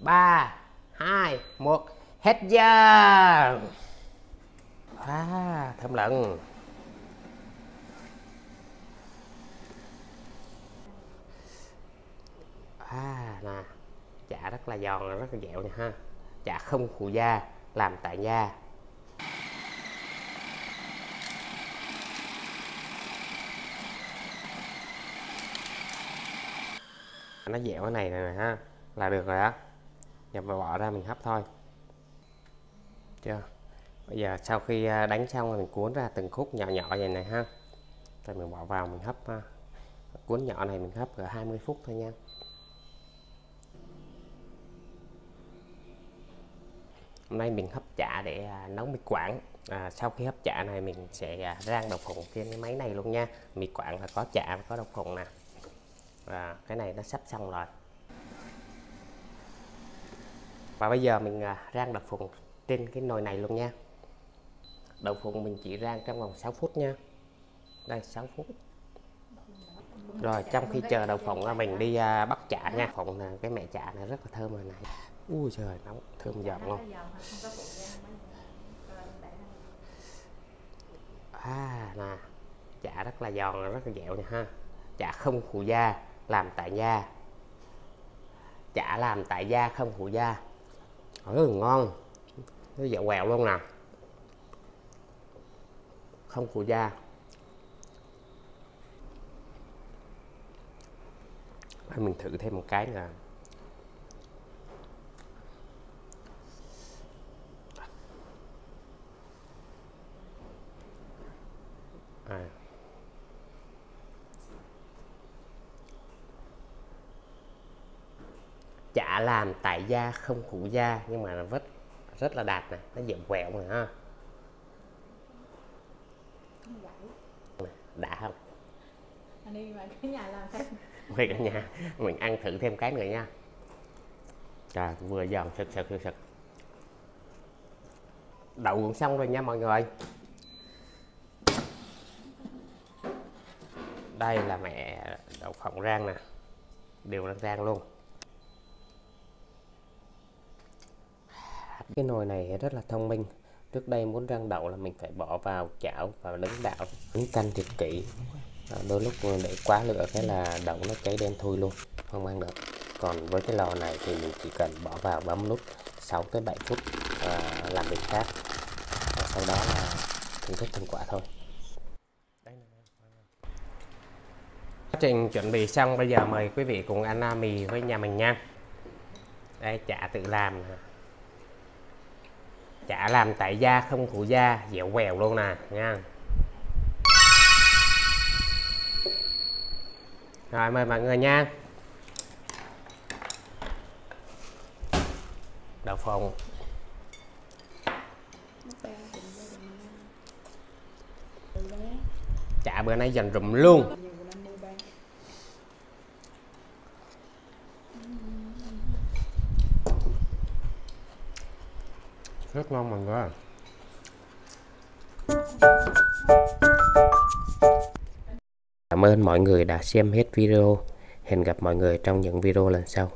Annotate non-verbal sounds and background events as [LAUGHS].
3 2 1 hết giờ. À, thơm lận. À nè chả rất là giòn rất là dẻo nha ha. Chả không phụ da làm tại gia nó dẻo cái này nè ha là được rồi á nhập vào bỏ ra mình hấp thôi. Chưa? Bây giờ sau khi à, đánh xong rồi mình cuốn ra từng khúc nhỏ nhỏ vậy này ha. Rồi mình bỏ vào mình hấp à, cuốn nhỏ này mình hấp cỡ 20 phút thôi nha. Hôm nay mình hấp chả để à, nấu mì quảng. À, sau khi hấp chả này mình sẽ rang đậu phộng trên cái máy này luôn nha. Mì quảng là có chả và có đậu phộng nè. Và cái này nó sắp xong rồi và bây giờ mình à, rang đậu phộng trên cái nồi này luôn nha. Đậu phộng mình chỉ rang trong vòng 6 phút nha. Đây 6 phút. Rồi, trong khi chờ đậu phộng là mình đi à, bắt chả nha. Phộng là cái mẹ chả này rất là thơm rồi này. Ui trời nóng, thơm giòn luôn. À nè, chả rất là giòn, rất là dẻo nha ha. Chả không phụ da, làm tại da. Chả làm tại da, không phụ da rất là ngon nó dẻo quẹo luôn nè không phụ da mình thử thêm một cái là. Chả làm tại da không phụ da nhưng mà nó rất rất là đạt này nó dẻo quẹo này ha. Đã không? Anh đi mà cái nhà làm thêm. [LAUGHS] Mời cả nhà. Mình ăn thử thêm cái nữa nha. Trời vừa giòn sực sực sực sực đậu cũng xong rồi nha mọi người. Đây là mẹ đậu phộng rang nè. Đều đang rang luôn cái nồi này rất là thông minh. Trước đây muốn rang đậu là mình phải bỏ vào chảo và lấn đảo lấn canh thiệt kỹ. Đôi lúc để quá lửa cái là đậu nó cháy đen thui luôn, không ăn được. Còn với cái lò này thì mình chỉ cần bỏ vào bấm nút 6 tới 7 phút, và làm việc khác. Và sau đó là thưởng thức thành quả thôi. Quá trình chuẩn bị xong, bây giờ mời quý vị cùng ăn mì với nhà mình nha. Đây, chả tự làm chả làm tại gia không phụ da, dẻo quèo luôn nè nha rồi, mời mọi người nha. Đậu phộng. Chả, bữa nay dành rụm luôn. Rất ngon mọi người Cảm ơn mọi người đã xem hết video. Hẹn gặp mọi người trong những video lần sau.